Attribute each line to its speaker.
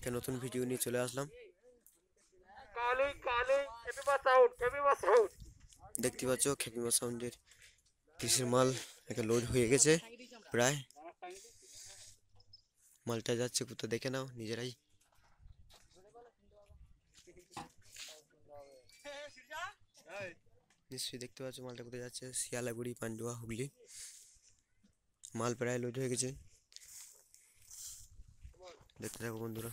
Speaker 1: একটা নতুন ভিডিও নিয়ে চলে আসলাম। দেখতে পাচ্ছ খেপিমা সাউন্ডের কৃষির মাল? একটা লোড হয়ে গেছে প্রায়। মালটা যাচ্ছে কোথাও দেখে নাও নিজেরাই। নিশ্চয়ই দেখতে পাচ্ছ মালটা কোথায় যাচ্ছে। শিয়ালাগুড়ি পান্ডুয়া হুগলি। মাল প্রায় লোড হয়ে গেছে। দেখতে থাকো বন্ধুরা।